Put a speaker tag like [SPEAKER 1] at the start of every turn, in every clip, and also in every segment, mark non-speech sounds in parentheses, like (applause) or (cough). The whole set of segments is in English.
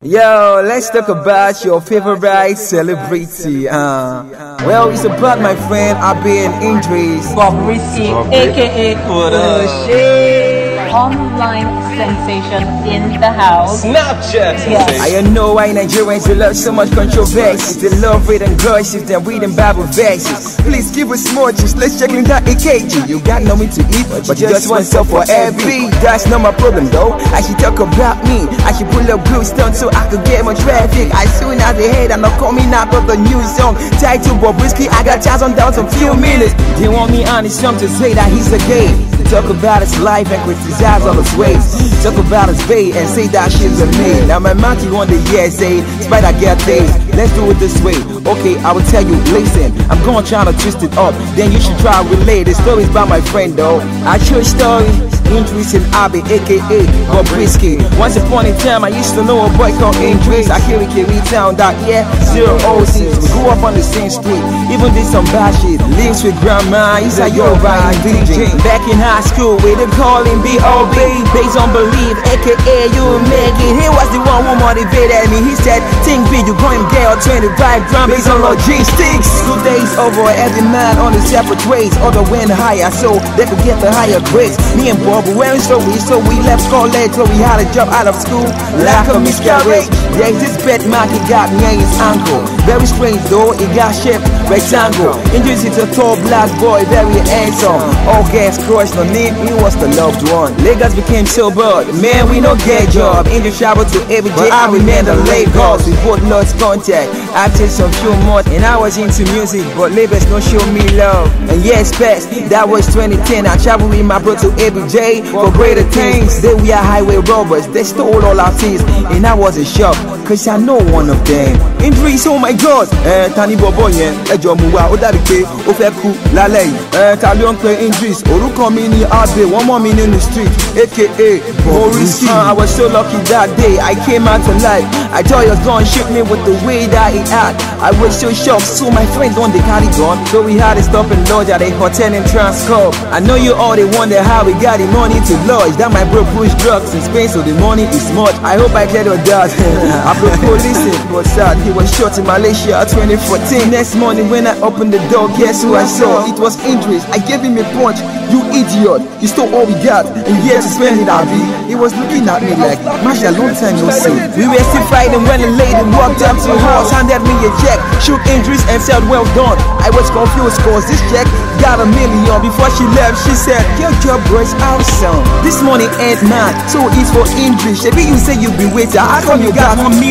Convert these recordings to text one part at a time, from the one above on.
[SPEAKER 1] Yo, let's talk about your favorite celebrity. Uh, well, it's about my friend Abe and Idris.
[SPEAKER 2] Bobrisky, aka Kuroshi. Online sensation in the house.
[SPEAKER 3] Snapchat
[SPEAKER 2] Yes.
[SPEAKER 3] sensation.
[SPEAKER 1] I know why Nigerians they love so much controversy. They love reading gossip and reading Bible verses. Please give us more juice. Let's check in that AKG. You got nothing to eat, but you just want some for every. That's not my problem though. I should talk about me. I should pull up blue stone so I could get more traffic. As soon as they head, I'm not coming out of the new song. Title whiskey I got thousand down some few minutes. They want me on his song to say that he's a gay. Talk about his life and criticize all his ways. Talk about his bay and say that shit's a me. Now my monkey on the year say, Spider get days. Let's do it this way. Okay, I will tell you, listen. I'm gonna try to twist it up. Then you should try to relate. The story's by my friend though. I true story. Idris and Abi, aka Bobrisky. Once upon a time, I used to know a boy called Idris. I it carry town that yeah, zero O6. We grew up on the same street, even did some bad shit. Lives with grandma, he's a Yoruba and DJ. Back in high school, we did call him B.O.B. Based on belief, aka you make it. He was the one who motivated me. He said, Think big, you're going to get 25 grand based on logistics. Two days over, every man on the separate ways. Other went higher, so they could get the higher grades. Me and Bob were wearing stories, so we left college, so we had a job out of school. Lack of miscarriage. There's this bet mark he got near his ankle. Very strange though, it got shaped rectangle. Injuries is a tall black boy, very handsome. All gas crushed on him, he was the loved one. Lagos became sober, man, we no get job. Injury travel to every day, I in Lagos. We both lost contact after some few months, and I was into music, but Lagos no show me love. And yes, best, that was 2010. I traveled with my bro to ABJ for greater things. Then we are highway robbers, they stole all our things, and I was in shock, cause I know one of them. Idris, oh my god, ẹ ta ni bọ̀bọ̀ yẹn wa pé ó fẹ́ kú lálẹ́ yìí. ẹ ta ló ń orúkọ mi ni Abe wọ́n street aka Bobrisky. Uh, I was so lucky that day I came out alive. I thought your gun shoot me with the way that it act. I was so shocked, so my friends don't carry gun. So we had to stop and lodge at a hotel in Transcorp. I know you all they wonder how we got the money to lodge. That my bro push drugs in Spain, so the money is much. I hope I get your dad. (laughs) Apropos listen, but sad, he was shot in Malaysia 2014. Next morning when I opened the door, guess who I saw? It was Idris. I gave him a punch. You idiot! You stole all we got, and yet to spend it, Abi. He was looking at me like, Masha, long time no see. We were still fighting when the lady walked up to the us, handed me a check, shook Idris and said, Well done. I was confused cause this check got a million. Before she left, she said, Your job was awesome. This money ain't mine, so it's for Idris. Maybe you say you be waiter, how come you got one million?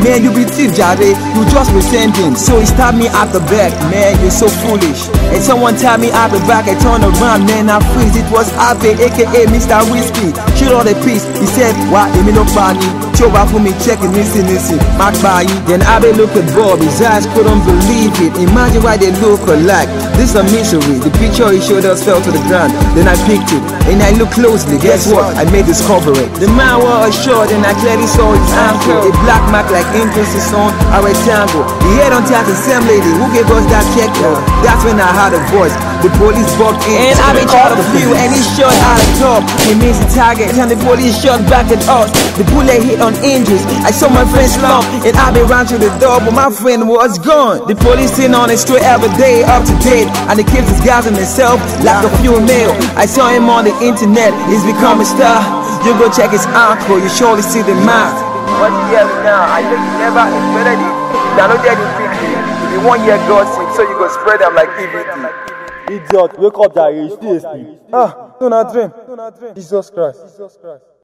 [SPEAKER 1] Man, you be thief, Jade. You just pretending. So he stabbed me at the back. Man, you're so foolish. And someone tapped me at the back. I turned around, man, I freeze. It was Abe, aka Mr. Whiskey. Shoot all the peace, He said, Why? Emi no funny. Show up for me, check it, listen, listen. Mark by Then Abe looked at Bob. His eyes couldn't believe it. Imagine why they look alike. This is a misery. The picture he showed us fell to the ground. Then I picked it. And I looked closely. Guess what? I made discovery. The man wore a short and I clearly saw his ankle. A black mark like Idris' on a rectangle. He head on to the same lady who gave us that check. That's when I heard a voice. The police walked in and I been called a few and he shot out of top. He missed the target and the police shot back at us. The bullet hit on Idris. I saw my friend slump and I been ran to the door, but my friend was gone. The police sitting on it straight every day, up to date, and he keeps disguising himself like a few male. I saw him on the internet. He's become a star. You go check his ankle, you surely see the mark. What you hear now? I think you never expected it. Now don't get it quickly. The one year gossip, so you go spread them like EVT.
[SPEAKER 4] Idiot, wake up, Jare. You still asleep.
[SPEAKER 1] Ah, no, not dream. Jesus Christ.